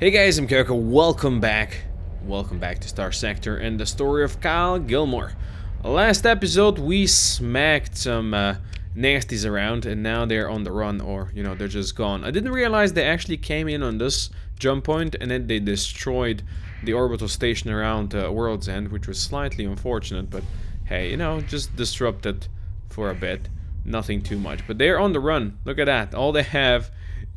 Hey guys, I'm Kirko. Welcome back. Welcome back to Star Sector and the story of Kyle Gilmore. Last episode, we smacked some uh, nasties around and now they're on the run or, you know, they're just gone. I didn't realize they actually came in on this jump point and then they destroyed the orbital station around uh, World's End, which was slightly unfortunate, but hey, you know, just disrupted for a bit. Nothing too much. But they're on the run. Look at that. All they have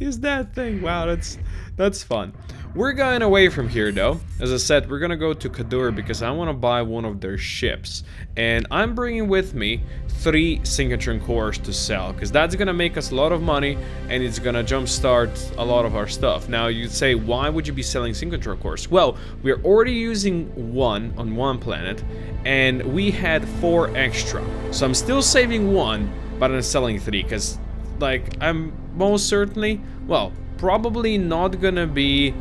is that thing. Wow, that's that's fun. We're going away from here though. As I said, we're gonna go to Kadur because I want to buy one of their ships. And I'm bringing with me three synchrotron cores to sell because that's gonna make us a lot of money and it's gonna jumpstart a lot of our stuff. Now you'd say, why would you be selling synchrotron cores? Well, we're already using one on one planet and we had four extra. So I'm still saving one, but I'm selling three because like I'm most certainly, well, probably not gonna be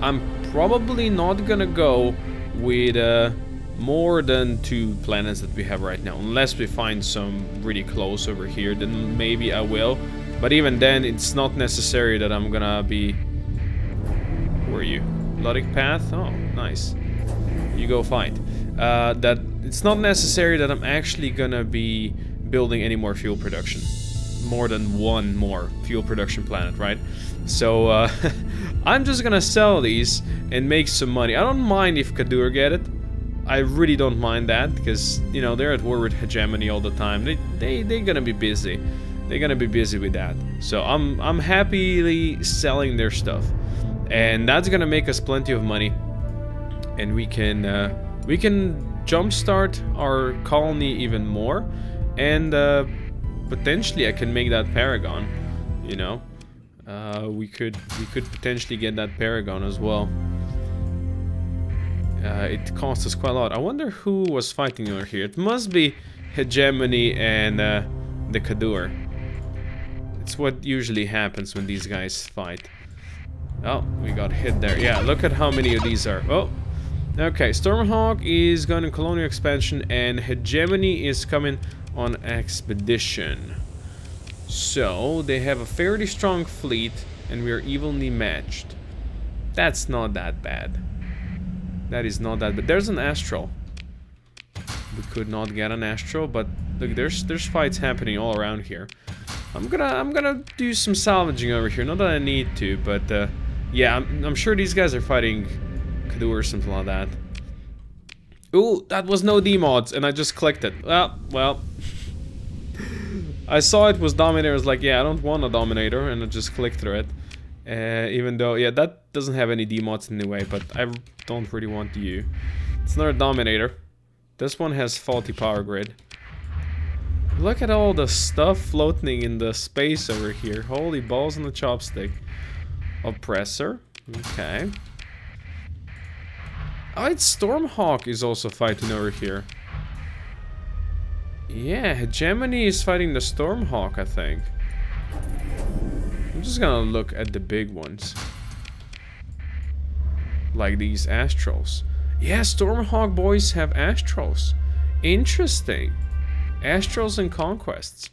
I'm probably not gonna go with uh, more than two planets that we have right now. Unless we find some really close over here, then maybe I will. But even then, it's not necessary that I'm gonna be... Where are you? Luddic Path? Oh, nice. You go fight. Uh, that It's not necessary that I'm actually gonna be building any more fuel production. More than one more fuel production planet, right? So, uh, I'm just gonna sell these and make some money. I don't mind if Kadur get it. I really don't mind that, because, you know, they're at war with Hegemony all the time. They, they, they're gonna be busy. They're gonna be busy with that. So I'm, I'm happily selling their stuff. And that's gonna make us plenty of money. And we can, uh, we can jumpstart our colony even more. And, uh, potentially I can make that Paragon, you know? Uh, we could we could potentially get that Paragon as well. Uh, it costs us quite a lot. I wonder who was fighting over here. It must be Hegemony and uh, the Kadur. It's what usually happens when these guys fight. Oh, we got hit there. Yeah, look at how many of these are. Oh, okay. Stormhawk is going on colonial expansion and Hegemony is coming on expedition. So, they have a fairly strong fleet, and we are evenly matched. That's not that bad. That is not that bad. There's an Astral. We could not get an Astral, but look, there's there's fights happening all around here. I'm gonna I'm gonna do some salvaging over here. Not that I need to, but uh, yeah, I'm, I'm sure these guys are fighting Kadur or something like that. Ooh, that was no D-mods, and I just clicked it. Well, well. I saw it was Dominator, I was like, yeah, I don't want a Dominator, and I just clicked through it. Uh, even though, yeah, that doesn't have any D-mods anyway, but I don't really want you. It's not a Dominator. This one has faulty power grid. Look at all the stuff floating in the space over here. Holy balls on the chopstick. Oppressor. Okay. It's Stormhawk is also fighting over here. Yeah, Hegemony is fighting the Stormhawk, I think. I'm just gonna look at the big ones. Like these Astrals. Yeah, Stormhawk boys have Astrals. Interesting. Astrals and Conquests.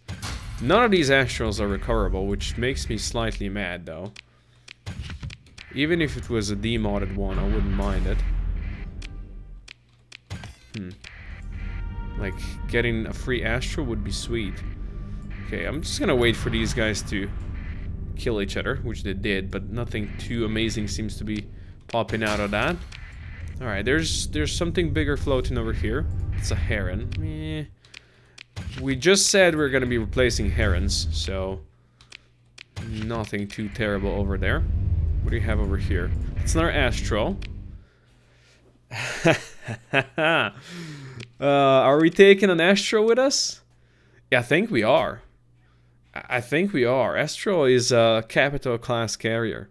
None of these Astrals are recoverable, which makes me slightly mad, though. Even if it was a demodded one, I wouldn't mind it. Hmm. Like, getting a free Astral would be sweet. Okay, I'm just gonna wait for these guys to kill each other, which they did, but nothing too amazing seems to be popping out of that. Alright, there's there's something bigger floating over here. It's a heron. We just said we're gonna be replacing herons, so nothing too terrible over there. What do you have over here? It's another astral. Uh, are we taking an Astral with us? Yeah, I think we are. I think we are. Astral is a capital class carrier.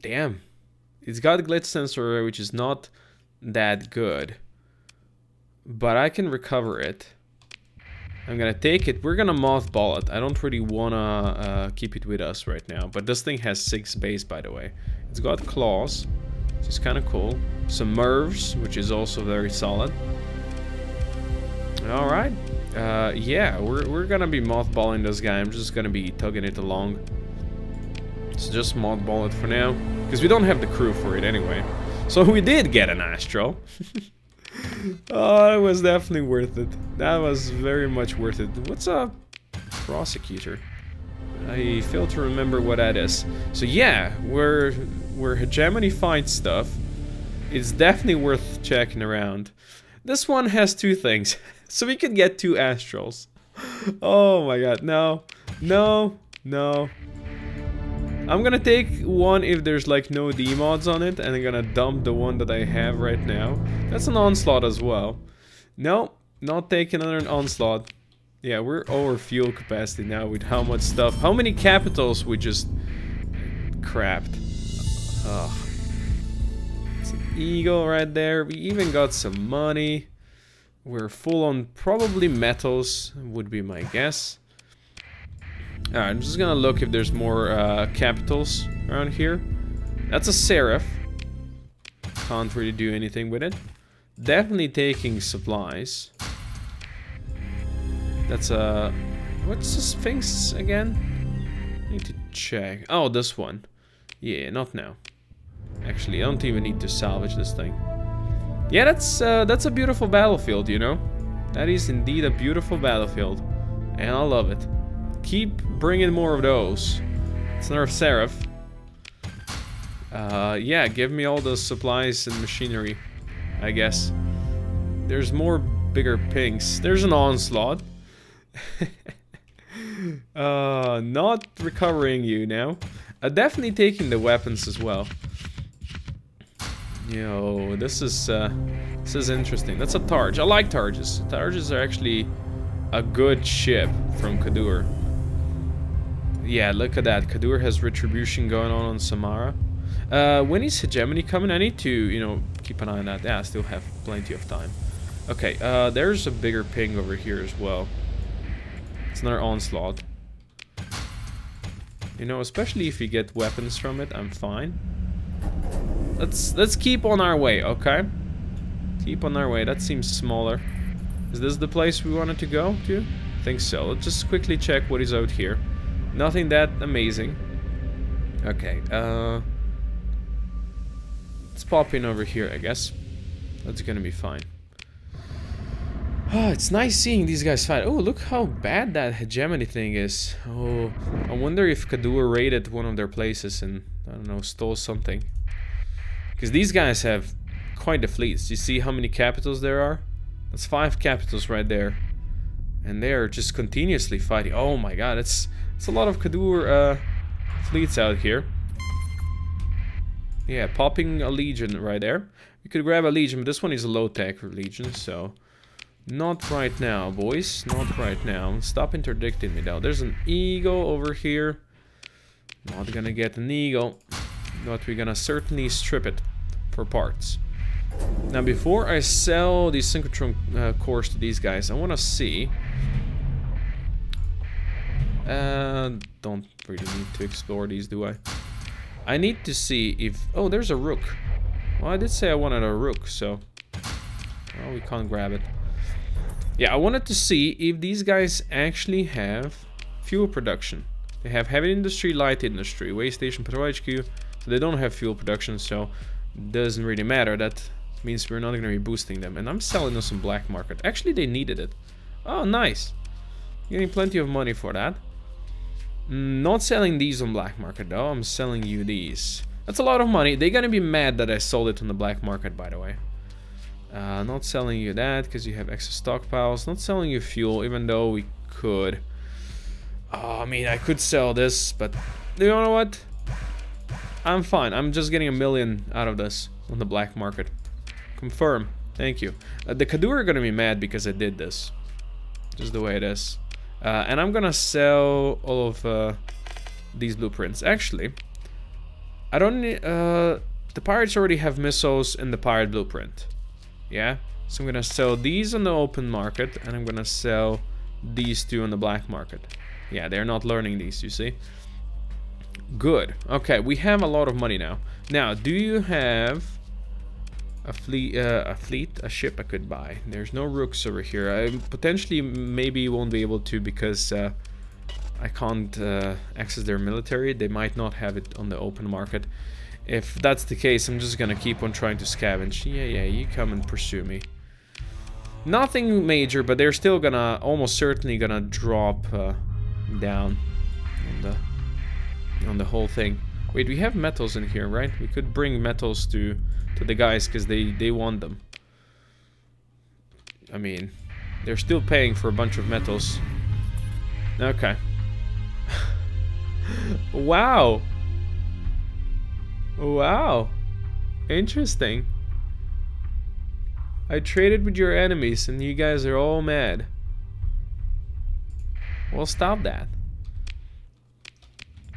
Damn. It's got glitch sensor, which is not that good. But I can recover it. I'm gonna take it. We're gonna mothball it. I don't really wanna uh, keep it with us right now. But this thing has six base, by the way. It's got claws which is kind of cool. Some MIRVs, which is also very solid. Alright. Uh, yeah, we're, we're gonna be mothballing this guy. I'm just gonna be tugging it along. So just mothball it for now. Because we don't have the crew for it anyway. So we did get an Astral. oh, it was definitely worth it. That was very much worth it. What's a prosecutor? I fail to remember what that is. So yeah, where where hegemony finds stuff, it's definitely worth checking around. This one has two things, so we could get two astrals. Oh my god, no, no, no. I'm gonna take one if there's like no D mods on it, and I'm gonna dump the one that I have right now. That's an onslaught as well. No, not taking another onslaught. Yeah, we're over fuel capacity now with how much stuff. How many capitals we just crapped. Ugh. It's an eagle right there. We even got some money. We're full on probably metals, would be my guess. Alright, I'm just gonna look if there's more uh, capitals around here. That's a Seraph. Can't really do anything with it. Definitely taking supplies. That's a... What's the Sphinx again? Need to check. Oh, this one. Yeah, not now. Actually, I don't even need to salvage this thing. Yeah, that's uh, that's a beautiful battlefield, you know? That is indeed a beautiful battlefield. And I love it. Keep bringing more of those. It's another Seraph. Uh, yeah, give me all the supplies and machinery, I guess. There's more bigger pinks. There's an onslaught. uh, not recovering you now. Uh, definitely taking the weapons as well. Yo, this is uh, this is interesting. That's a Targe. I like Targes. Targes are actually a good ship from Kadur. Yeah, look at that. Kadur has retribution going on on Samara. Uh, when is Hegemony coming? I need to, you know, keep an eye on that. Yeah, I still have plenty of time. Okay, uh, there's a bigger ping over here as well. It's another onslaught. You know, especially if you get weapons from it, I'm fine. Let's let's keep on our way, okay? Keep on our way. That seems smaller. Is this the place we wanted to go to? I think so. Let's just quickly check what is out here. Nothing that amazing. Okay, uh... Let's pop in over here, I guess. That's gonna be fine. Oh, it's nice seeing these guys fight. Oh, look how bad that hegemony thing is. Oh, I wonder if Kadur raided one of their places and, I don't know, stole something. Because these guys have quite the fleets. You see how many capitals there are? That's five capitals right there. And they are just continuously fighting. Oh my god, it's, it's a lot of Kadur uh, fleets out here. Yeah, popping a legion right there. You could grab a legion, but this one is a low-tech legion, so... Not right now, boys. Not right now. Stop interdicting me, though. There's an eagle over here. Not gonna get an eagle. But we're gonna certainly strip it for parts. Now, before I sell these synchrotron uh, cores to these guys, I want to see... Uh, don't really need to explore these, do I? I need to see if... Oh, there's a rook. Well, I did say I wanted a rook, so... Well, we can't grab it. Yeah, I wanted to see if these guys actually have fuel production. They have heavy industry, light industry, way station, patrol HQ. So they don't have fuel production, so doesn't really matter. That means we're not going to be boosting them. And I'm selling them some black market. Actually, they needed it. Oh, nice. Getting plenty of money for that. Mm, not selling these on black market though. I'm selling you these. That's a lot of money. They're going to be mad that I sold it on the black market, by the way. Uh, not selling you that because you have extra stockpiles. Not selling you fuel, even though we could. Oh, I mean, I could sell this, but you know what? I'm fine. I'm just getting a million out of this on the black market. Confirm. Thank you. Uh, the Kadur are going to be mad because I did this. Just the way it is. Uh, and I'm going to sell all of uh, these blueprints. Actually, I don't need... Uh, the pirates already have missiles in the pirate blueprint. Yeah? So I'm gonna sell these on the open market and I'm gonna sell these two on the black market. Yeah, they're not learning these, you see? Good. Okay, we have a lot of money now. Now, do you have a fleet, uh, a fleet, a ship I could buy? There's no rooks over here. I potentially maybe won't be able to because uh, I can't uh, access their military. They might not have it on the open market. If that's the case, I'm just gonna keep on trying to scavenge. Yeah, yeah, you come and pursue me. Nothing major, but they're still gonna, almost certainly gonna drop uh, down on the, on the whole thing. Wait, we have metals in here, right? We could bring metals to, to the guys because they, they want them. I mean, they're still paying for a bunch of metals. Okay. wow. Wow. Interesting. I traded with your enemies and you guys are all mad. Well, stop that.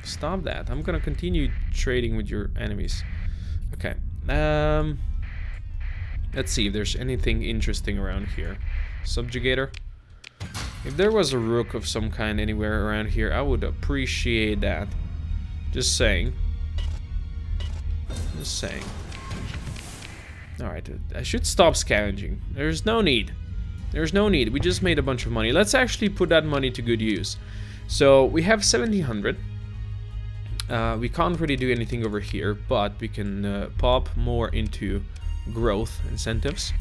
Stop that. I'm gonna continue trading with your enemies. Okay. Um... Let's see if there's anything interesting around here. Subjugator. If there was a rook of some kind anywhere around here, I would appreciate that. Just saying. Just saying. Alright, I should stop scavenging. There's no need. There's no need. We just made a bunch of money. Let's actually put that money to good use. So, we have 1700. Uh, we can't really do anything over here, but we can uh, pop more into growth incentives.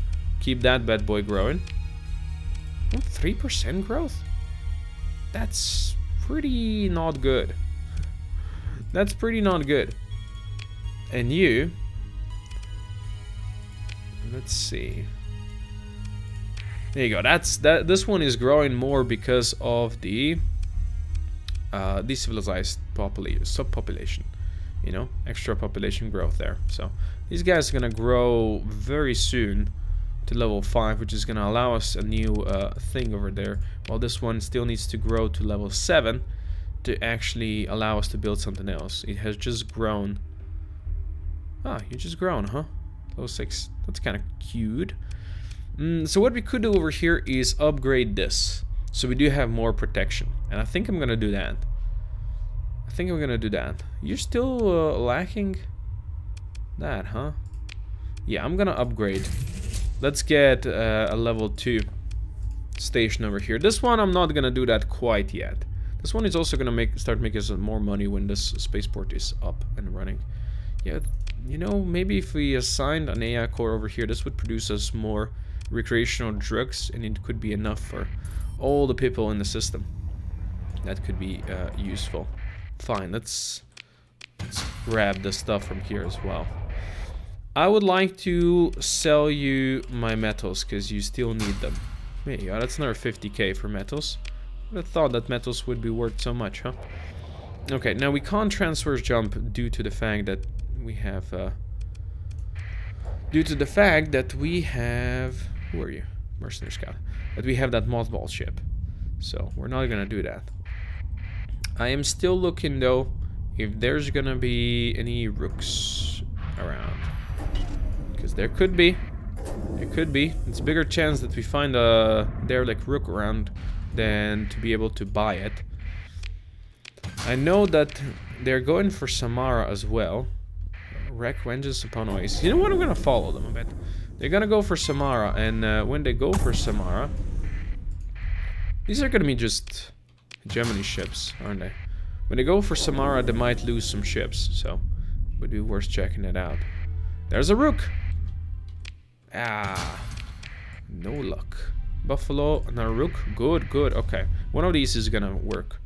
Keep that bad boy growing. 3% growth? That's pretty not good. That's pretty not good. And you... Let's see. There you go. That's that. This one is growing more because of the uh, decivilized population, subpopulation. You know, extra population growth there. So these guys are gonna grow very soon to level 5 which is going to allow us a new uh, thing over there while this one still needs to grow to level 7 to actually allow us to build something else it has just grown ah you just grown huh? Level 6 that's kind of cute mm, so what we could do over here is upgrade this. So we do have more protection and I think I'm gonna do that. I think I'm gonna do that. You're still uh, lacking that huh? Yeah I'm gonna upgrade. Let's get uh, a level 2 station over here. This one, I'm not gonna do that quite yet. This one is also gonna make start making us more money when this spaceport is up and running. Yeah, you know, maybe if we assigned an AI core over here, this would produce us more recreational drugs, and it could be enough for all the people in the system. That could be uh, useful. Fine, let's, let's grab the stuff from here as well. I would like to sell you my metals because you still need them. There you go, that's another 50k for metals. I thought that metals would be worth so much, huh? Okay, now we can't transfer jump due to the fact that we have... Uh, due to the fact that we have... Who are you? Mercenary Scout. That we have that mothball ship. So, we're not gonna do that. I am still looking, though, if there's gonna be any rooks around. Because there could be. It could be. It's a bigger chance that we find a derelict rook around than to be able to buy it. I know that they're going for Samara as well. Wreck vengeance upon Oasis. You know what? I'm gonna follow them a bit. They're gonna go for Samara, and uh, when they go for Samara, these are gonna be just Hegemony ships, aren't they? When they go for Samara, they might lose some ships, so it would be worth checking it out. There's a rook. Ah, no luck. Buffalo and a rook. Good, good. Okay, one of these is gonna work,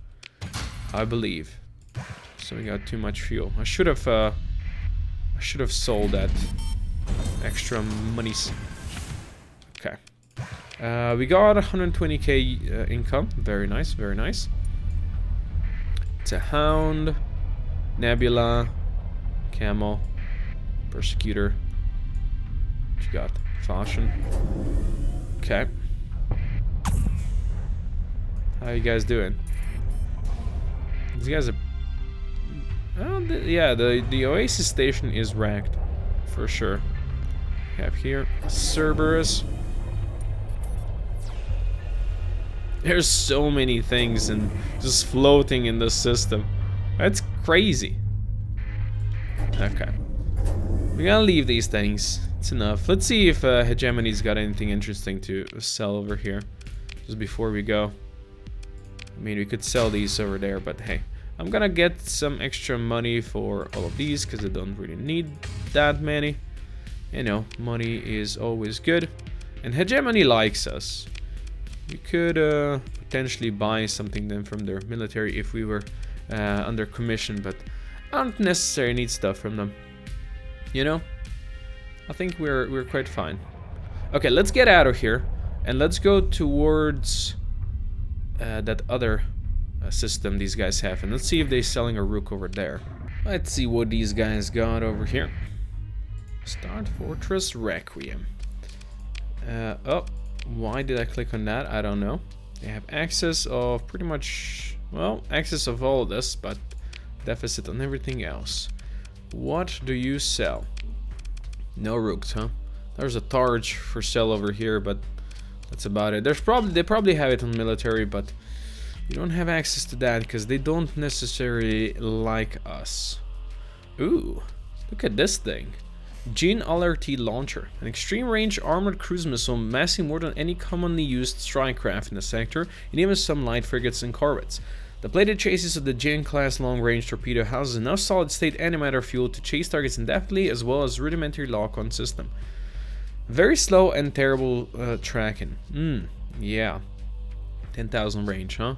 I believe. So we got too much fuel. I should have, uh, I should have sold that extra monies. Okay. Uh, we got 120k uh, income. Very nice, very nice. It's a hound, nebula, camel, persecutor, what you got? Fashion. Okay. How you guys doing? These guys are... The, yeah, the, the Oasis station is wrecked. For sure. We have here Cerberus. There's so many things and just floating in the system. That's crazy. Okay. We gotta leave these things. It's enough. Let's see if uh, Hegemony's got anything interesting to sell over here. Just before we go. I mean, we could sell these over there, but hey. I'm gonna get some extra money for all of these because I don't really need that many. You know, money is always good. And Hegemony likes us. We could uh, potentially buy something then from their military if we were uh, under commission, but I don't necessarily need stuff from them. You know? I think we're, we're quite fine. Okay, let's get out of here. And let's go towards uh, that other uh, system these guys have. And let's see if they're selling a rook over there. Let's see what these guys got over here. Start Fortress Requiem. Uh, oh, why did I click on that? I don't know. They have access of pretty much, well, access of all this, but deficit on everything else. What do you sell? No rooks, huh? There's a Targe for sale over here, but that's about it. There's probably they probably have it on military, but you don't have access to that because they don't necessarily like us. Ooh, look at this thing. Jean LRT Launcher, an extreme range armored cruise missile massing more than any commonly used strike craft in the sector, and even some light frigates and corvettes. The plated chassis of the Jean class long range torpedo houses enough solid state antimatter fuel to chase targets indefinitely as well as rudimentary lock on system. Very slow and terrible uh, tracking. Hmm, yeah. 10,000 range, huh?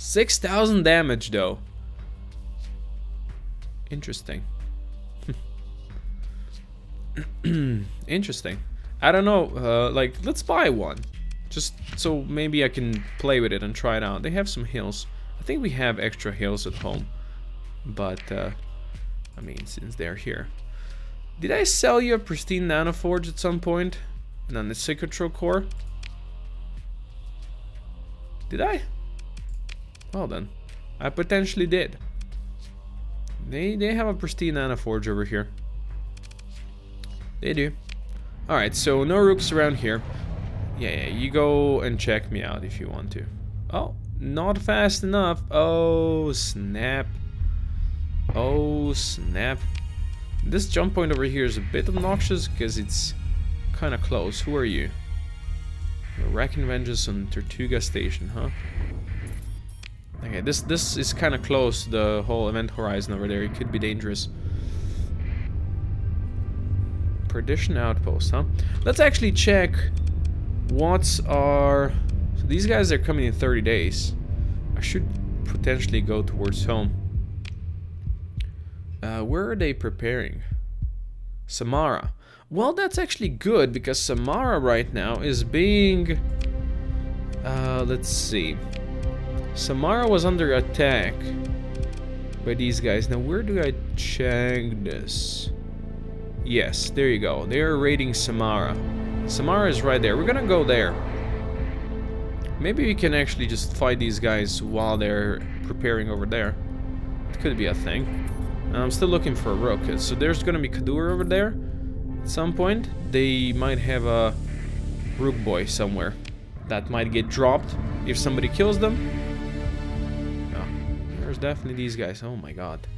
6,000 damage though. Interesting. Interesting. I don't know, uh, like, let's buy one. Just so maybe I can play with it and try it out. They have some hills. I think we have extra hills at home. But, uh, I mean, since they're here. Did I sell you a pristine nanoforge at some point? And then the synchrotron core? Did I? Well then, I potentially did. They they have a pristine nanoforge over here. They do. Alright, so no rooks around here. Yeah, yeah, you go and check me out if you want to. Oh, not fast enough. Oh, snap. Oh, snap. This jump point over here is a bit obnoxious because it's kind of close. Who are you? You're wrecking vengeance on Tortuga Station, huh? Okay, this this is kind of close the whole event horizon over there. It could be dangerous. Perdition outpost, huh? Let's actually check what's our... So these guys are coming in 30 days. I should potentially go towards home. Uh, where are they preparing? Samara. Well, that's actually good because Samara right now is being... Uh, let's see. Samara was under attack by these guys. Now, where do I check this? Yes, there you go. They're raiding Samara. Samara is right there. We're gonna go there. Maybe we can actually just fight these guys while they're preparing over there. It could be a thing. I'm still looking for a rook. So there's gonna be Kadur over there. At some point, they might have a rook boy somewhere. That might get dropped if somebody kills them. There's definitely these guys. Oh my god.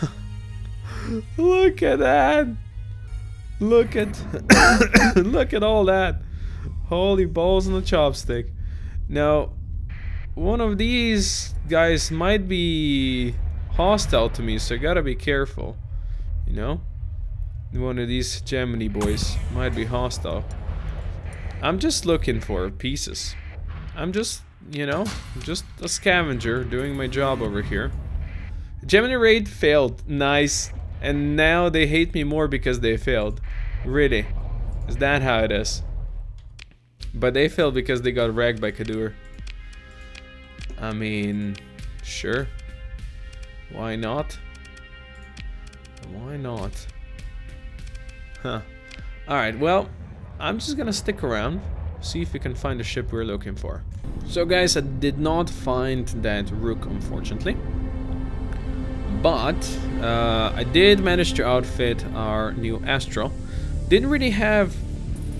Look at that! Look at look at all that. Holy balls on the chopstick. Now, one of these guys might be hostile to me, so I gotta be careful. You know? One of these Gemini boys might be hostile. I'm just looking for pieces. I'm just, you know, just a scavenger doing my job over here. Gemini raid failed. Nice. And now they hate me more because they failed. Really. Is that how it is? But they failed because they got wrecked by Kadur. I mean, sure. Why not? Why not? Huh. Alright, well, I'm just gonna stick around, see if we can find the ship we're looking for. So guys, I did not find that Rook, unfortunately. But, uh, I did manage to outfit our new Astral. Didn't really have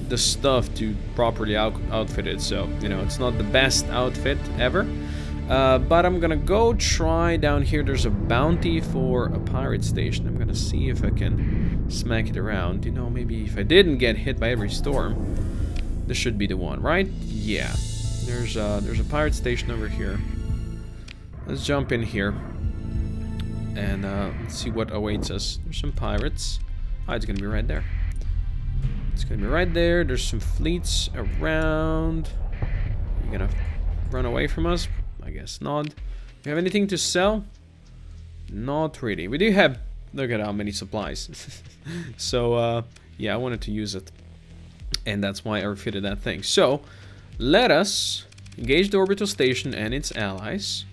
the stuff to properly out outfit it, so, you know, it's not the best outfit ever. Uh, but I'm gonna go try down here. There's a bounty for a pirate station. I'm gonna see if I can smack it around. You know, maybe if I didn't get hit by every storm, this should be the one, right? Yeah. There's a, there's a pirate station over here. Let's jump in here. And uh, let's see what awaits us. There's some pirates. Oh, it's gonna be right there. It's gonna be right there. There's some fleets around. You gonna run away from us? I guess not. Do you have anything to sell? Not really. We do have... Look at how many supplies. so, uh, yeah, I wanted to use it. And that's why I refitted that thing. So, let us engage the orbital station and its allies.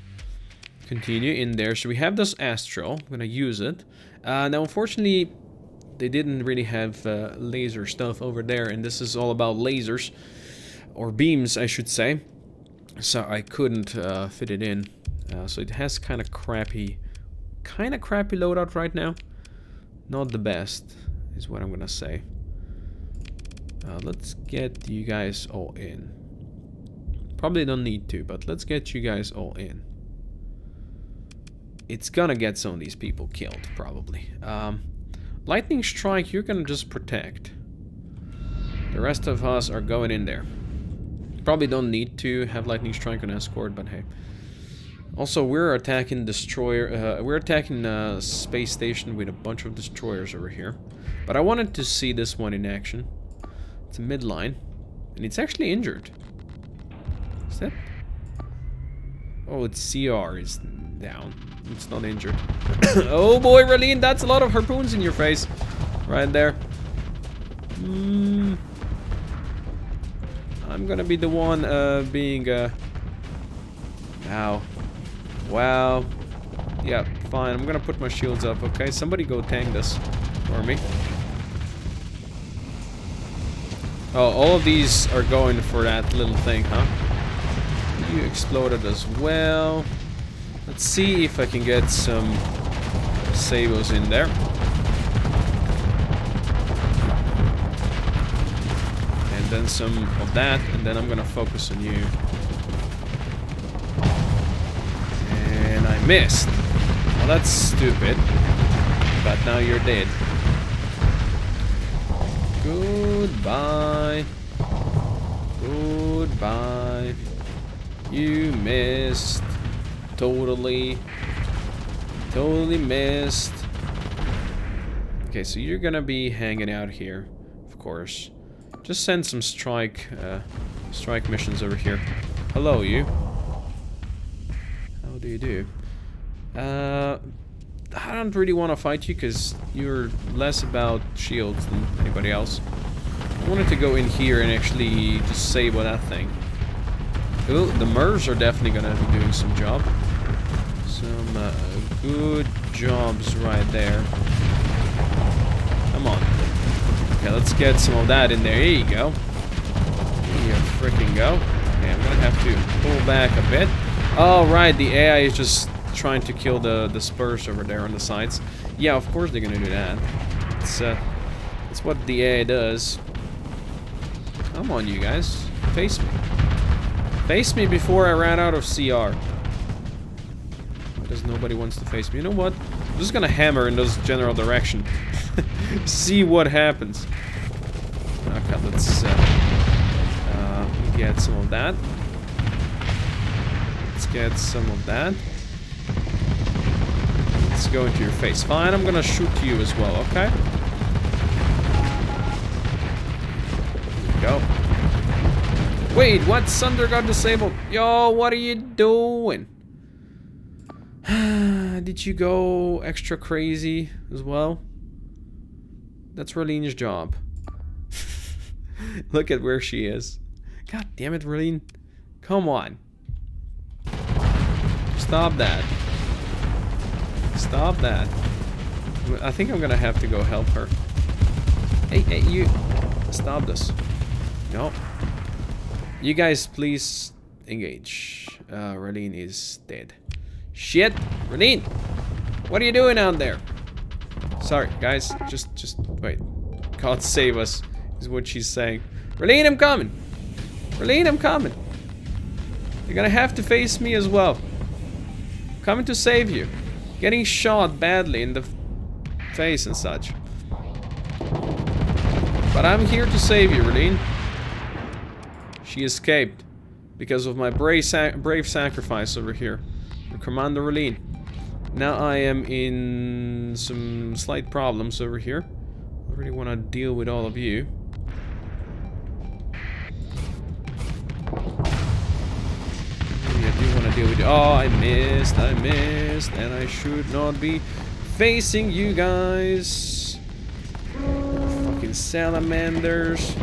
Continue in there. So we have this Astral. I'm going to use it. Uh, now, unfortunately, they didn't really have uh, laser stuff over there. And this is all about lasers. Or beams, I should say. So I couldn't uh, fit it in. Uh, so it has kind of crappy... Kind of crappy loadout right now. Not the best, is what I'm going to say. Uh, let's get you guys all in. Probably don't need to, but let's get you guys all in. It's gonna get some of these people killed, probably. Um, lightning Strike, you're gonna just protect. The rest of us are going in there. Probably don't need to have Lightning Strike on escort, but hey. Also, we're attacking destroyer. Uh, we're attacking a space station with a bunch of destroyers over here. But I wanted to see this one in action. It's a midline, and it's actually injured. Is that? Oh, it's CR is down. It's not injured. oh boy, Raleen, that's a lot of harpoons in your face. Right there. Mm. I'm gonna be the one uh, being... Uh... Wow. Wow. Yeah, fine. I'm gonna put my shields up, okay? Somebody go tank this for me. Oh, all of these are going for that little thing, huh? You exploded as well. Let's see if I can get some Sabots in there. And then some of that, and then I'm gonna focus on you. And I missed. Well, that's stupid. But now you're dead. Goodbye. Goodbye. You missed. Totally. Totally missed. Okay, so you're gonna be hanging out here, of course. Just send some strike, uh, strike missions over here. Hello, you. How do you do? Uh, I don't really want to fight you because you're less about shields than anybody else. I wanted to go in here and actually just save that thing. Ooh, the MERS are definitely going to be doing some job. Some uh, good jobs right there. Come on. Okay, let's get some of that in there. Here you go. Here you freaking go. Okay, I'm to have to pull back a bit. Oh, right, the AI is just trying to kill the, the spurs over there on the sides. Yeah, of course they're gonna do that. It's, uh, it's what the AI does. Come on, you guys. Face me. Face me before I ran out of CR. Because nobody wants to face me. You know what? I'm just gonna hammer in this general direction. See what happens. Okay, let's uh, uh, get some of that. Let's get some of that. Let's go into your face. Fine, I'm gonna shoot you as well, okay? Go. Wait, what? Sunder got disabled. Yo, what are you doing? Did you go extra crazy as well? That's Ralene's job. Look at where she is. God damn it, Ralene. Come on. Stop that. Stop that. I think I'm gonna have to go help her. Hey, hey, you. Stop this. No. You guys, please engage. Uh, Raleen is dead. Shit! Raleen! What are you doing out there? Sorry, guys. Just, just, wait. God save us, is what she's saying. Raleen, I'm coming! Raleen, I'm coming! You're gonna have to face me as well. Coming to save you. Getting shot badly in the face and such. But I'm here to save you, Raleen. She escaped because of my brave, brave sacrifice over here. Commander Relene. Now I am in some slight problems over here. I really want to deal with all of you. I do want to deal with you. Oh, I missed, I missed, and I should not be facing you guys. Fucking salamanders.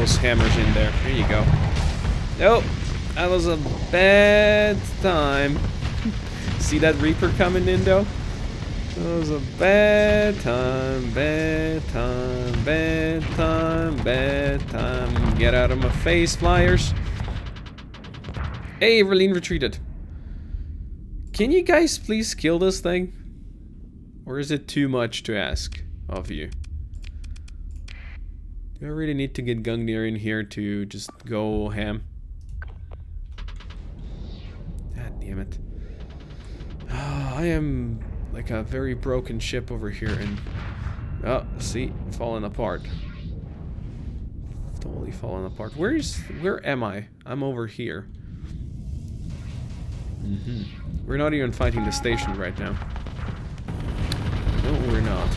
Those hammers in there. There you go. Nope. That was a bad time. See that Reaper coming in though? That was a bad time, bad time, bad time, bad time. Get out of my face, flyers. Hey, Relene retreated. Can you guys please kill this thing? Or is it too much to ask of you? Do I really need to get Gungnir in here to just go ham? God damn it. Oh, I am like a very broken ship over here and... Oh, see? Falling apart. Totally falling apart. Where is... Where am I? I'm over here. Mm -hmm. We're not even fighting the station right now. No, we're not.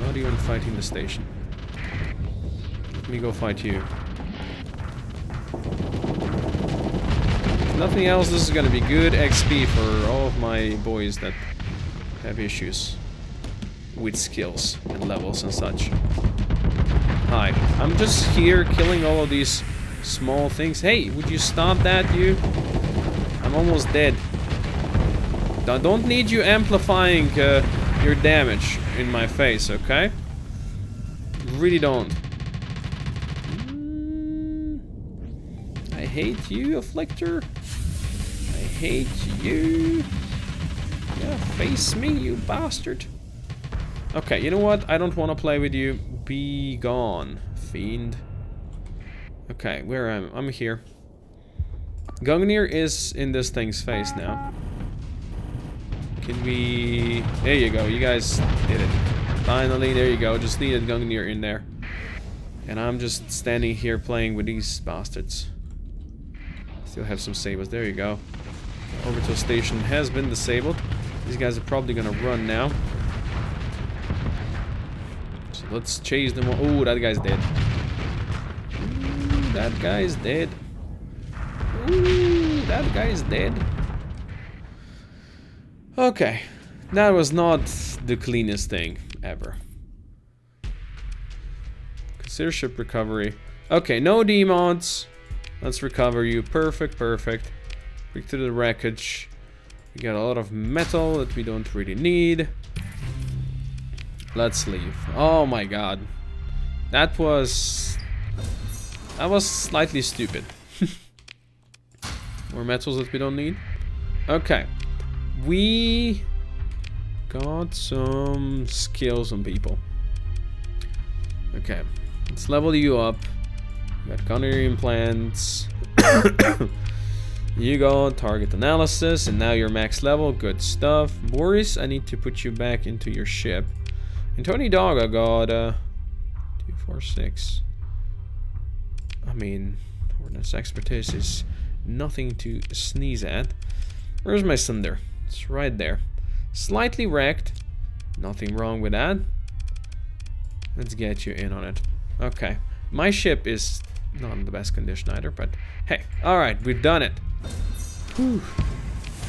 Not even fighting the station. Let me go fight you. Nothing else, this is gonna be good XP for all of my boys that have issues with skills and levels and such. Hi, I'm just here killing all of these small things. Hey, would you stop that, you? I'm almost dead. I don't need you amplifying uh, your damage in my face, okay? Really don't. Mm, I hate you, Afflictor. I hate you. Yeah, face me, you bastard. Okay, you know what? I don't want to play with you. Be gone, fiend. Okay, where am I? I'm here. Gungnir is in this thing's face now. Can we... There you go, you guys did it. Finally, there you go, just needed Gungnir in there. And I'm just standing here playing with these bastards. Still have some sabers, there you go. Orbital station has been disabled. These guys are probably gonna run now. So let's chase them. Oh, that guy's dead. Ooh, that guy's dead. Ooh, that guy's dead. Okay. That was not the cleanest thing ever. Consider ship recovery. Okay, no demons. Let's recover you. Perfect, perfect. Quick to the wreckage. We got a lot of metal that we don't really need. Let's leave. Oh my god. That was... That was slightly stupid. More metals that we don't need. Okay. We got some skills on people. Okay. Let's level you up. Got culinary implants. you got target analysis, and now you're max level. Good stuff. Boris, I need to put you back into your ship. And Tony Dog, I got uh, two, four, six. I mean, ordnance expertise is Nothing to sneeze at. Where's my Cinder? It's right there. Slightly wrecked. Nothing wrong with that. Let's get you in on it. Okay. My ship is not in the best condition either, but hey. Alright, we've done it. Whew.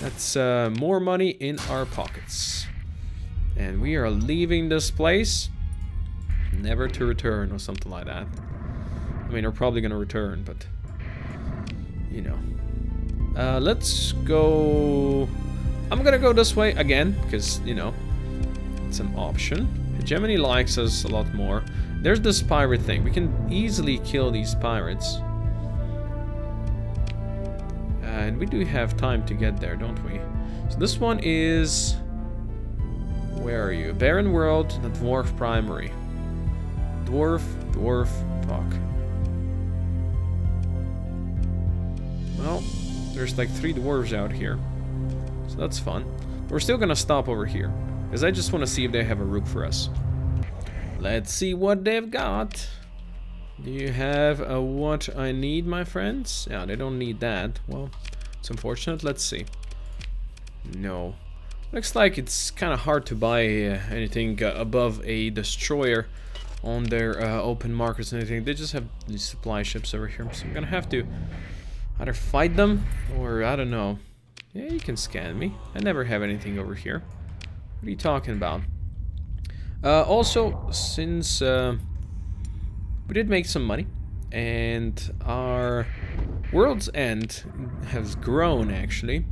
That's uh, more money in our pockets. And we are leaving this place. Never to return or something like that. I mean, we're probably going to return, but you know. Uh, let's go... I'm gonna go this way again, because, you know, it's an option. Gemini likes us a lot more. There's this pirate thing. We can easily kill these pirates. And we do have time to get there, don't we? So this one is... Where are you? Barren World, the Dwarf Primary. Dwarf, Dwarf, fuck. Well, there's like three dwarves out here. So that's fun. We're still gonna stop over here. Because I just want to see if they have a rook for us. Let's see what they've got. Do you have a what I need, my friends? Yeah, they don't need that. Well, it's unfortunate. Let's see. No. Looks like it's kind of hard to buy uh, anything uh, above a destroyer on their uh, open markets and anything. They just have these supply ships over here. So I'm gonna have to either fight them or I don't know. Yeah, you can scan me. I never have anything over here. What are you talking about? Uh, also, since uh, we did make some money and our world's end has grown actually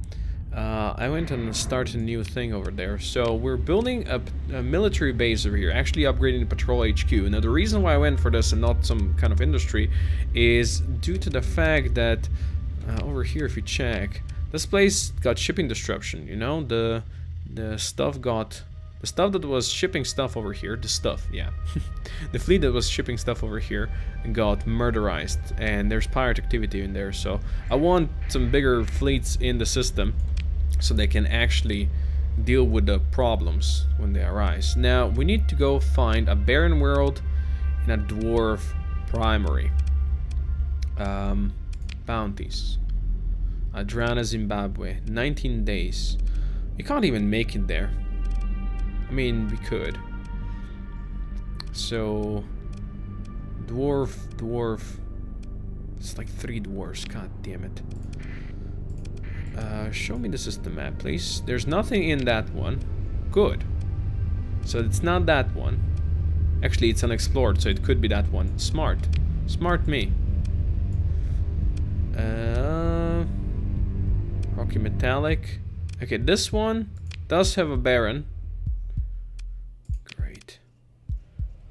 uh, I went and started a new thing over there. So we're building a, a, military base over here, actually upgrading the patrol HQ. Now the reason why I went for this and not some kind of industry is due to the fact that uh, over here, if you check, this place got shipping disruption. You know, the the stuff got the stuff that was shipping stuff over here, the stuff, yeah. the fleet that was shipping stuff over here got murderized and there's pirate activity in there. So I want some bigger fleets in the system so they can actually deal with the problems when they arise. Now, we need to go find a barren world in a dwarf primary. Um, bounties. Adrana, Zimbabwe. 19 days. We can't even make it there. I mean, we could. So, dwarf, dwarf. It's like three dwarfs. God damn it. Uh, show me the system map, please. There's nothing in that one. Good. So it's not that one. Actually, it's unexplored, so it could be that one. Smart. Smart me. Uh, Rocky Metallic. Okay, this one does have a Baron.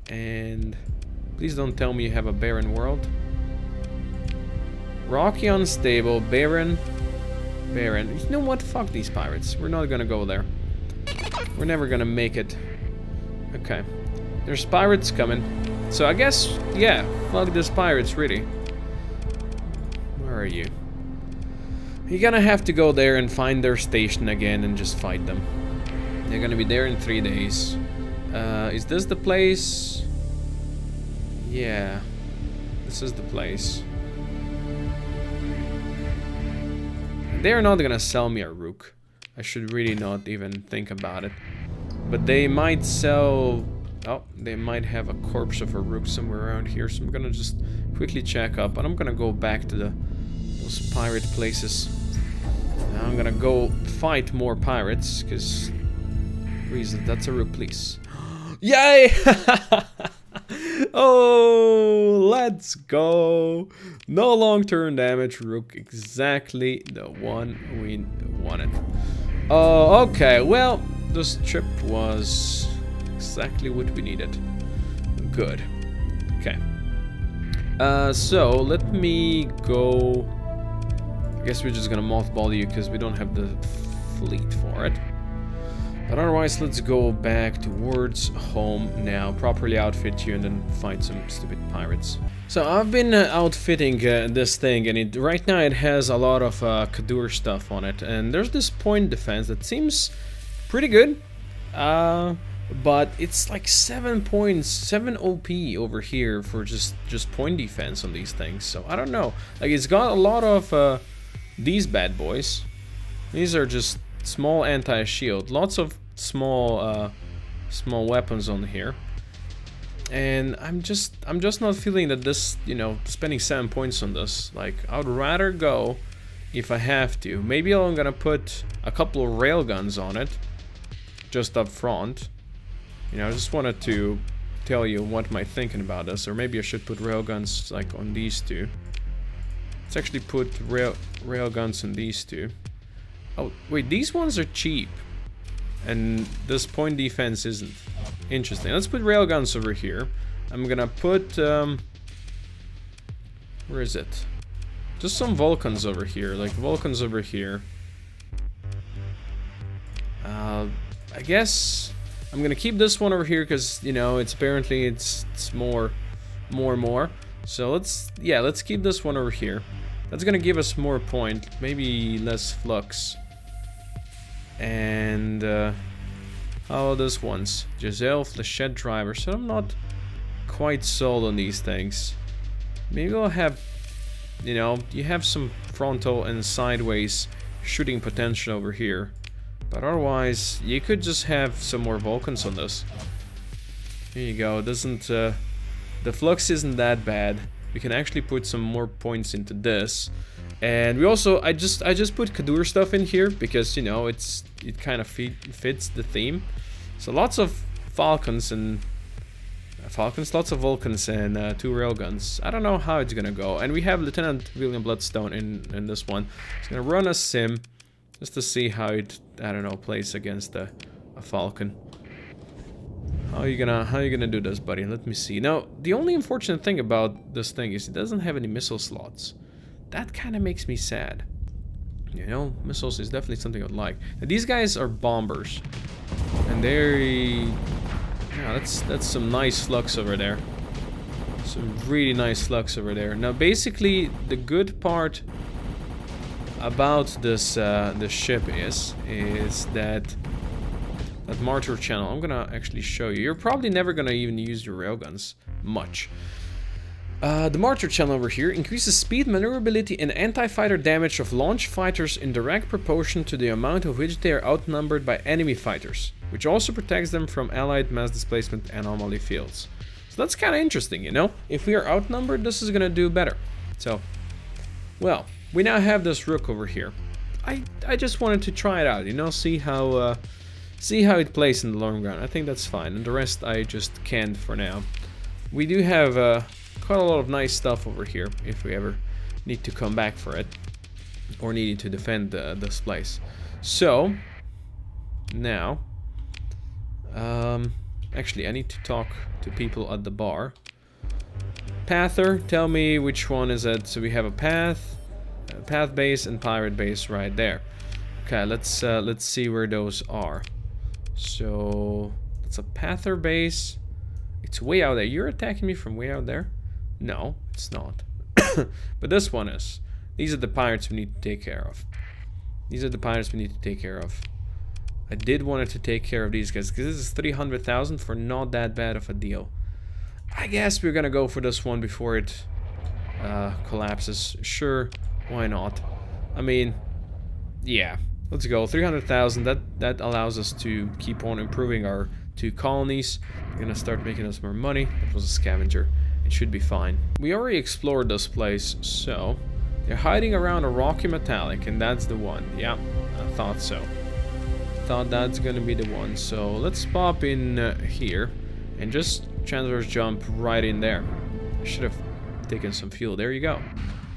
And please don't tell me you have a Barren world. Rocky Unstable, barren, barren. You know what? Fuck these pirates. We're not gonna go there. We're never gonna make it. Okay. There's pirates coming. So I guess, yeah, fuck these pirates, really. Where are you? You're gonna have to go there and find their station again and just fight them. They're gonna be there in three days. Uh, is this the place? Yeah. This is the place. They're not gonna sell me a rook. I should really not even think about it. But they might sell... Oh, they might have a corpse of a rook somewhere around here, so I'm gonna just quickly check up. And I'm gonna go back to the those pirate places. I'm gonna go fight more pirates, because... Reason, that's a rook, please. Yay! oh, let's go. No long-term damage, Rook. Exactly the one we wanted. Oh, okay. Well, this trip was exactly what we needed. Good. Okay. Uh, so, let me go... I guess we're just gonna mothball you because we don't have the fleet for it. But otherwise, let's go back towards home now, properly outfit you, and then fight some stupid pirates. So I've been uh, outfitting uh, this thing, and it, right now it has a lot of uh, Kadur stuff on it. And there's this point defense that seems pretty good. Uh, but it's like 7 points, 7 OP over here for just, just point defense on these things. So I don't know. Like it's got a lot of uh, these bad boys. These are just small anti-shield. Lots of small uh, small weapons on here. And I'm just I'm just not feeling that this, you know, spending 7 points on this. Like, I would rather go if I have to. Maybe I'm gonna put a couple of railguns on it. Just up front. You know, I just wanted to tell you what I thinking about this. Or maybe I should put railguns like on these two. Let's actually put rail railguns on these two. Oh, wait, these ones are cheap. And this point defense isn't. Interesting. Let's put railguns over here. I'm gonna put, um... Where is it? Just some Vulcans over here. Like, Vulcans over here. Uh, I guess... I'm gonna keep this one over here because, you know, it's apparently it's, it's more, more, more. So let's, yeah, let's keep this one over here. That's gonna give us more point, maybe less flux. And uh, are those ones? Giselle, Flechette Driver. So I'm not quite sold on these things. maybe we'll have, you know, you have some frontal and sideways shooting potential over here. But otherwise, you could just have some more Vulcans on this. Here you go, it doesn't, uh, the flux isn't that bad. We can actually put some more points into this. And we also, I just I just put Kadur stuff in here because, you know, it's it kind of fits the theme. So lots of Falcons and uh, Falcons, lots of Vulcans and uh, two railguns. I don't know how it's gonna go. And we have Lieutenant William Bloodstone in, in this one. He's gonna run a sim just to see how it, I don't know, plays against a, a Falcon. How are you gonna how are you gonna do this, buddy? Let me see. Now, the only unfortunate thing about this thing is it doesn't have any missile slots. That kind of makes me sad. You know, missiles is definitely something I'd like. Now, these guys are bombers. And they're... Yeah, that's, that's some nice flux over there. Some really nice flux over there. Now, basically, the good part about this uh, this ship is is that that mortar channel. I'm gonna actually show you. You're probably never gonna even use your railguns much. Uh, the mortar channel over here increases speed, maneuverability and anti-fighter damage of launch fighters in direct proportion to the amount of which they are outnumbered by enemy fighters, which also protects them from allied mass displacement anomaly fields. So that's kind of interesting, you know? If we are outnumbered, this is gonna do better. So, well, we now have this rook over here. I, I just wanted to try it out, you know, see how, uh, see how it plays in the long run. I think that's fine, and the rest I just canned for now. We do have, uh, quite a lot of nice stuff over here if we ever need to come back for it or needing to defend uh, this place. So now, um, actually I need to talk to people at the bar. Pather, tell me which one is it. So we have a path, a path base and pirate base right there. Okay, let's uh, let's see where those are. So it's a pather base. It's way out there. You're attacking me from way out there. No, it's not. but this one is. These are the pirates we need to take care of. These are the pirates we need to take care of. I did want to take care of these guys because this is 300,000 for not that bad of a deal. I guess we're gonna go for this one before it uh, collapses. Sure, why not? I mean, yeah, let's go. 300,000, that, that allows us to keep on improving our two colonies. We're gonna start making us more money. That was a scavenger. It should be fine. We already explored this place, so... They're hiding around a rocky metallic, and that's the one. Yeah, I thought so. Thought that's gonna be the one. So let's pop in uh, here and just transverse jump right in there. I should have taken some fuel. There you go.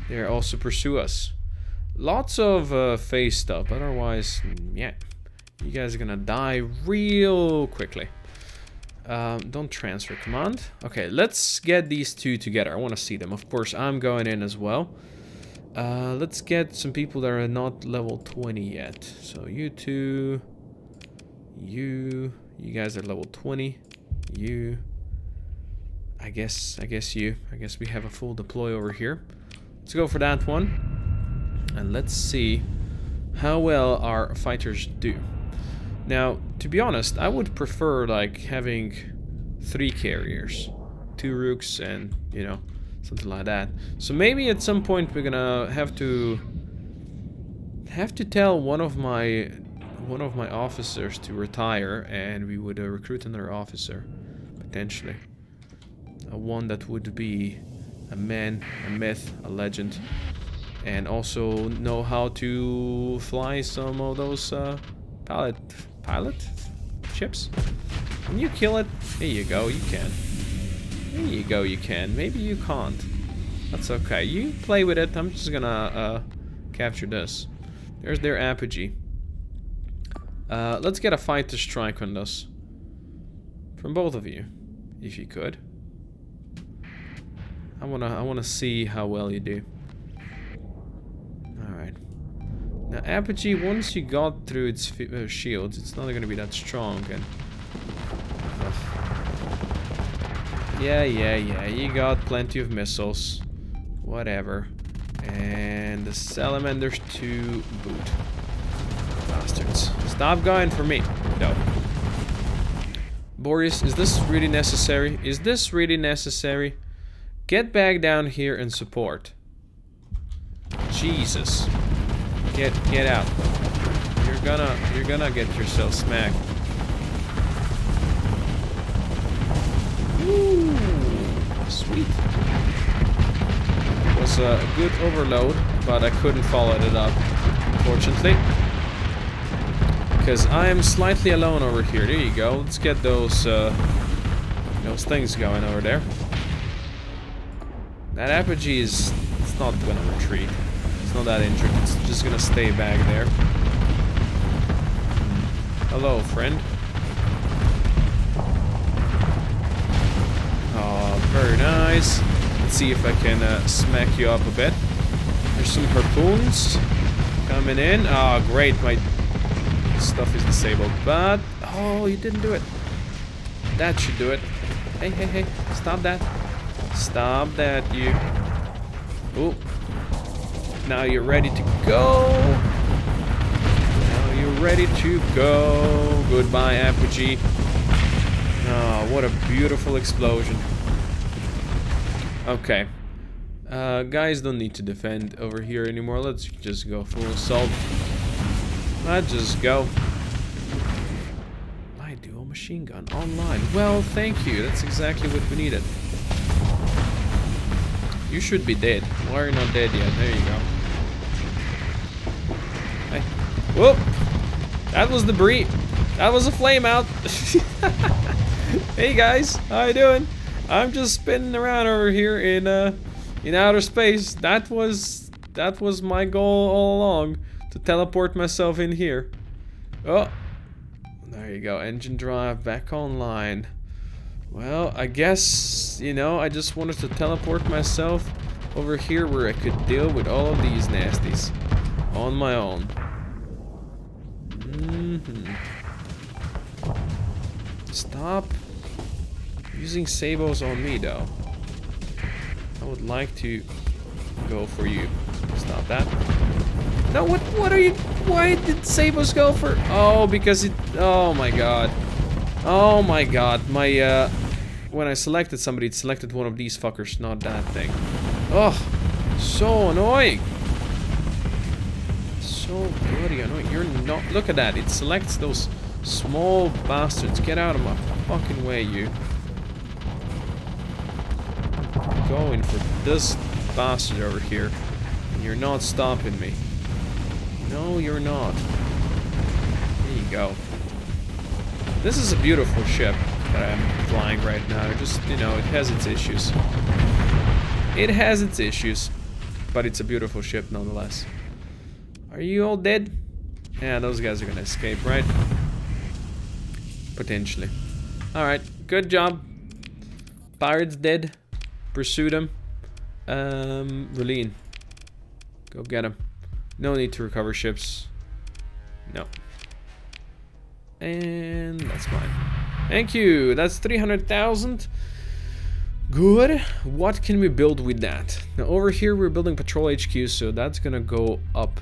They also pursue us. Lots of uh, phase stuff, otherwise, yeah, you guys are gonna die real quickly. Um, don't transfer command. Okay, let's get these two together. I want to see them. Of course, I'm going in as well. Uh, let's get some people that are not level 20 yet. So you two, you, you guys are level 20. You, I guess, I guess you. I guess we have a full deploy over here. Let's go for that one. And let's see how well our fighters do. Now, to be honest, I would prefer like having three carriers, two rooks and, you know, something like that. So maybe at some point we're gonna have to have to tell one of my one of my officers to retire and we would uh, recruit another officer potentially. A one that would be a man, a myth, a legend and also know how to fly some of those uh, pallet pilot chips? Can you kill it? Here you go, you can. Here you go, you can. Maybe you can't. That's okay. You play with it. I'm just gonna uh, capture this. There's their apogee. Uh, let's get a fighter strike on this. From both of you, if you could. I wanna, I wanna see how well you do. Now, Apogee, once you got through its uh, shields, it's not going to be that strong. And Yeah, yeah, yeah, you got plenty of missiles. Whatever. And the Salamanders to boot. Bastards. Stop going for me. No. Boreas, is this really necessary? Is this really necessary? Get back down here and support. Jesus. Get get out. You're gonna you're gonna get yourself smacked. Ooh, sweet. It was a good overload, but I couldn't follow it up, unfortunately. Because I am slightly alone over here. There you go. Let's get those uh, those things going over there. That apogee is it's not gonna retreat. It's not that injured. It's just gonna stay back there. Hello, friend. Oh, very nice. Let's see if I can uh, smack you up a bit. There's some harpoons coming in. Oh, great. My stuff is disabled. But, oh, you didn't do it. That should do it. Hey, hey, hey. Stop that. Stop that, you. Oh. Now you're ready to go. Now you're ready to go. Goodbye, Apogee. Oh, what a beautiful explosion. Okay. Uh, guys don't need to defend over here anymore. Let's just go full assault. Let's just go. My dual machine gun online. Well, thank you. That's exactly what we needed. You should be dead. Why are you not dead yet? There you go. Whoop! That was the debris. That was a flame out. hey guys, how you doing? I'm just spinning around over here in uh in outer space. That was that was my goal all along to teleport myself in here. Oh. There you go. Engine drive back online. Well, I guess, you know, I just wanted to teleport myself over here where I could deal with all of these nasties on my own. Mm -hmm. Stop using Sabots on me, though. I would like to go for you. Stop that. No, what, what are you, why did Sabots go for, oh, because it, oh my god. Oh my god, my, uh, when I selected somebody, it selected one of these fuckers, not that thing. Oh, so annoying. So bloody annoying. You're not, look at that, it selects those small bastards. Get out of my fucking way, you. I'm going for this bastard over here, and you're not stopping me. No, you're not. There you go. This is a beautiful ship that I'm flying right now. Just, you know, it has its issues. It has its issues, but it's a beautiful ship nonetheless. Are you all dead? Yeah, those guys are gonna escape, right? Potentially. Alright, good job. Pirate's dead. Pursued him. Um, Relene. Go get him. No need to recover ships. No. And that's mine. Thank you. That's 300,000. Good. What can we build with that? Now over here we're building patrol HQ, so that's gonna go up.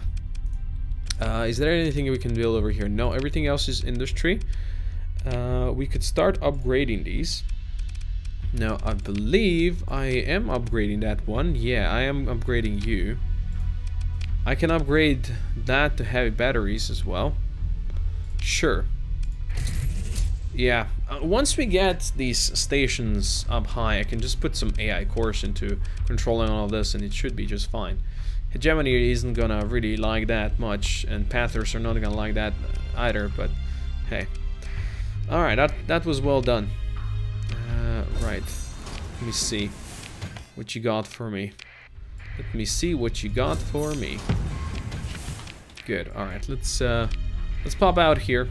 Uh, is there anything we can build over here? No, everything else is industry. Uh, we could start upgrading these. Now, I believe I am upgrading that one. Yeah, I am upgrading you. I can upgrade that to heavy batteries as well. Sure. Yeah, uh, once we get these stations up high, I can just put some AI cores into controlling all of this and it should be just fine. Hegemony isn't gonna really like that much, and Pathers are not gonna like that either, but hey. Alright, that, that was well done. Uh, right, let me see what you got for me. Let me see what you got for me. Good, alright, let's, uh, let's pop out here.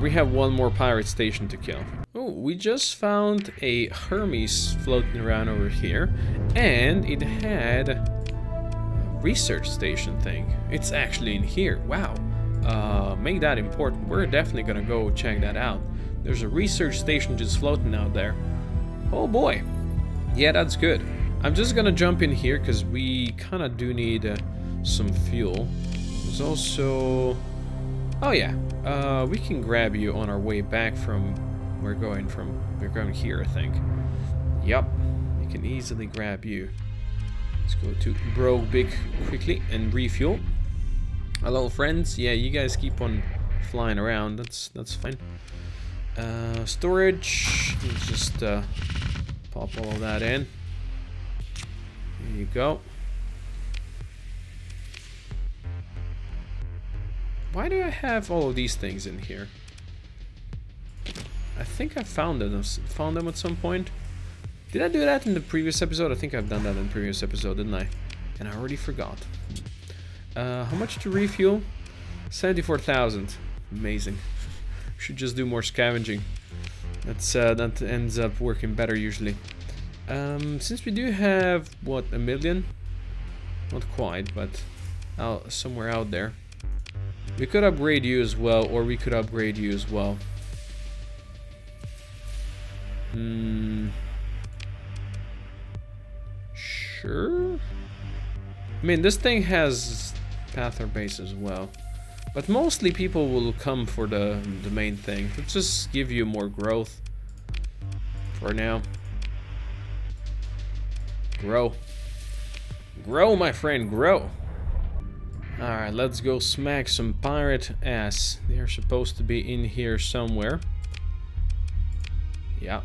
We have one more pirate station to kill. Oh, we just found a Hermes floating around over here. And it had a research station thing. It's actually in here. Wow. Uh, make that important. We're definitely gonna go check that out. There's a research station just floating out there. Oh boy. Yeah, that's good. I'm just gonna jump in here because we kind of do need uh, some fuel. There's also... Oh yeah, uh, we can grab you on our way back from... We're going from... We're going here, I think. Yep. We can easily grab you. Let's go to Brogue Big quickly and refuel. Hello friends. Yeah, you guys keep on flying around. That's that's fine. Uh, storage. Let's just uh, pop all of that in. There you go. Why do I have all of these things in here? I think I found them, found them at some point. Did I do that in the previous episode? I think I've done that in previous episode, didn't I? And I already forgot. Uh, how much to refuel? 74,000. Amazing. Should just do more scavenging. That's uh, That ends up working better usually. Um, since we do have, what, a million? Not quite, but out, somewhere out there. We could upgrade you as well, or we could upgrade you as well. Hmm. Sure. I mean, this thing has Pather base as well. But mostly people will come for the, the main thing. Let's just give you more growth. For now. Grow. Grow, my friend, grow. Alright, let's go smack some pirate ass. They're supposed to be in here somewhere. Yeah.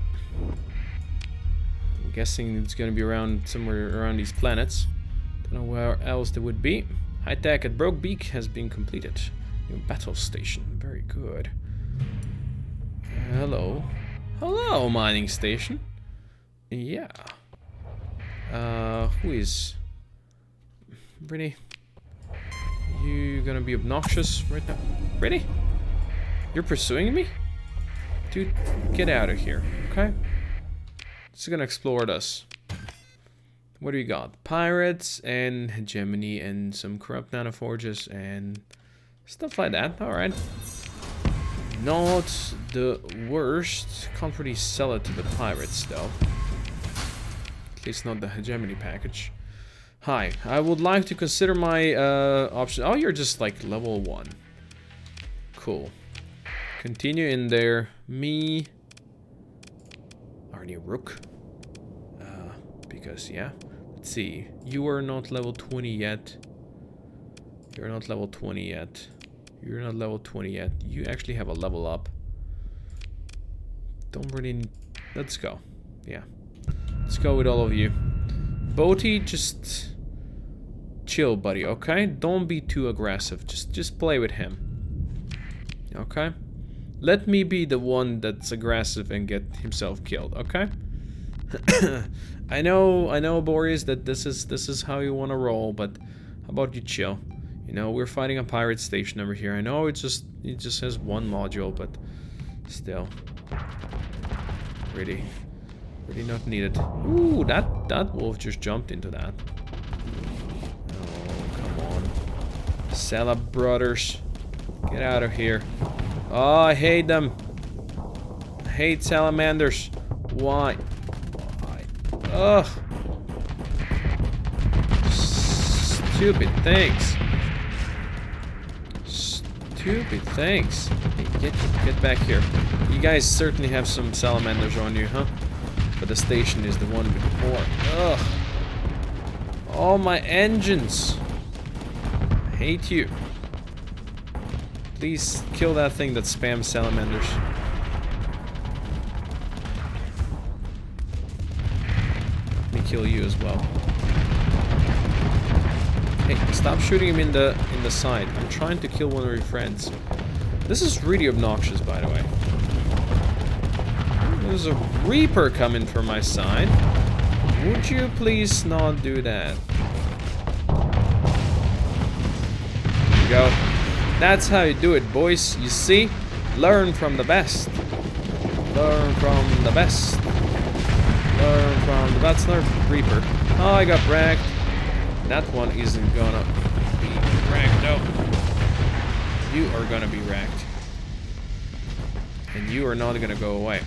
I'm guessing it's gonna be around somewhere around these planets. Don't know where else they would be. High tech at Brogue Beak has been completed. New battle station. Very good. Hello. Hello, mining station. Yeah. Uh, who is... Really? You gonna be obnoxious right now? Ready? You're pursuing me? Dude, get out of here, okay? Just gonna explore this. What do we got? Pirates and hegemony and some corrupt nanoforges and stuff like that. Alright. Not the worst. Can't really sell it to the pirates though. At least not the hegemony package. Hi, I would like to consider my uh, option. Oh, you're just like level 1. Cool. Continue in there. Me. Arnie Rook. Uh, because, yeah. Let's see. You are not level 20 yet. You're not level 20 yet. You're not level 20 yet. You actually have a level up. Don't really... Let's go. Yeah. Let's go with all of you. Boaty, just chill, buddy, okay? Don't be too aggressive. Just just play with him. Okay? Let me be the one that's aggressive and get himself killed, okay? I know, I know, Boris that this is this is how you want to roll, but how about you chill? You know, we're fighting a pirate station over here. I know it just it just has one module, but still, really, really not needed. Ooh, that that wolf just jumped into that. Sella brothers. Get out of here. Oh, I hate them. I hate salamanders. Why? Why? Ugh. Stupid things. Stupid things. Hey, get, get back here. You guys certainly have some salamanders on you, huh? But the station is the one before. Ugh. All my engines hate you. Please kill that thing that spams salamanders. Let me kill you as well. Hey, stop shooting him in the in the side. I'm trying to kill one of your friends. This is really obnoxious, by the way. There's a Reaper coming from my side. Would you please not do that? Go. That's how you do it, boys. You see? Learn from the best. Learn from the best. Learn from the best. Reaper. Oh, I got wrecked. That one isn't gonna be wrecked. No. You are gonna be wrecked. And you are not gonna go away.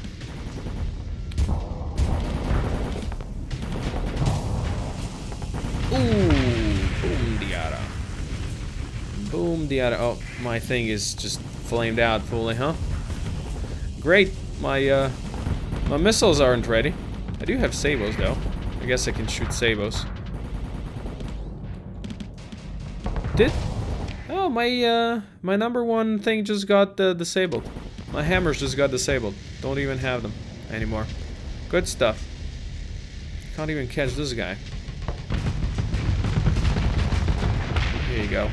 The. Oh, my thing is just flamed out fully, huh? Great. My, uh, my missiles aren't ready. I do have Sabots, though. I guess I can shoot Sabots. Did... Oh, my, uh, my number one thing just got uh, disabled. My hammers just got disabled. Don't even have them anymore. Good stuff. Can't even catch this guy. Here you go.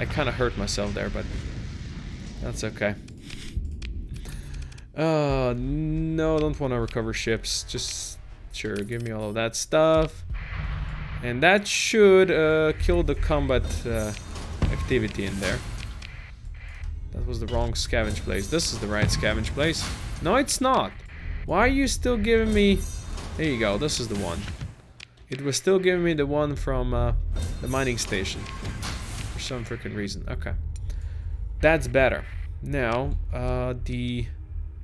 I kind of hurt myself there, but that's okay. Uh, no, don't want to recover ships. Just, sure, give me all of that stuff. And that should uh, kill the combat uh, activity in there. That was the wrong scavenge place. This is the right scavenge place. No, it's not. Why are you still giving me... There you go, this is the one. It was still giving me the one from uh, the mining station. Some freaking reason. Okay. That's better. Now, uh, the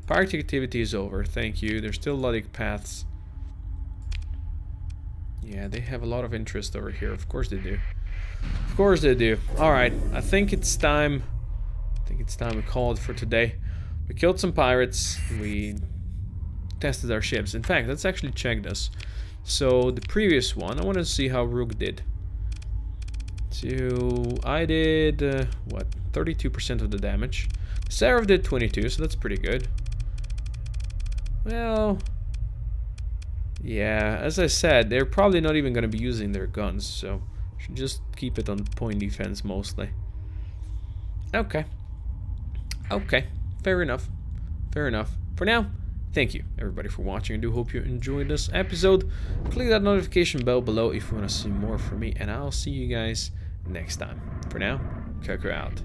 party activity is over. Thank you. There's still Luddic Paths. Yeah, they have a lot of interest over here. Of course they do. Of course they do. Alright, I think it's time... I think it's time we call it for today. We killed some pirates. We tested our ships. In fact, let's actually check this. So, the previous one, I want to see how Rook did. So, I did, uh, what, 32% of the damage. Seraph did 22, so that's pretty good. Well, yeah, as I said, they're probably not even going to be using their guns, so should just keep it on point defense mostly. Okay. Okay, fair enough. Fair enough. For now, thank you everybody for watching. I do hope you enjoyed this episode. Click that notification bell below if you want to see more from me, and I'll see you guys next time. For now, Koko out.